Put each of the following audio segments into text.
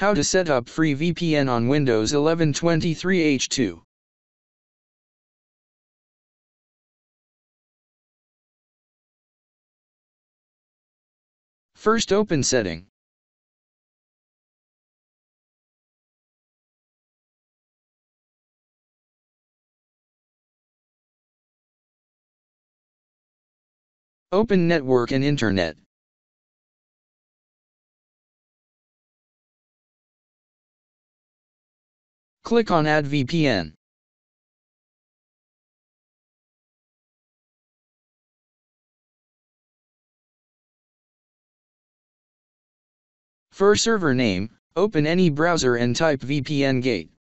How to set up free VPN on Windows 11 23H2. First open setting. Open Network and Internet. Click on Add VPN. For server name, open any browser and type VPN gate.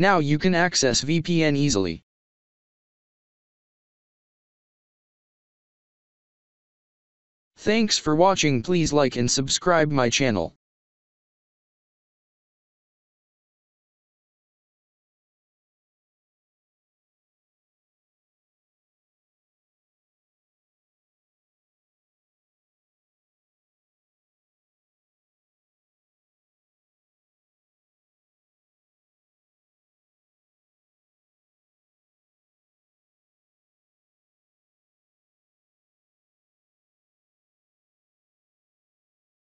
Now you can access VPN easily. Thanks for watching please like and subscribe my channel.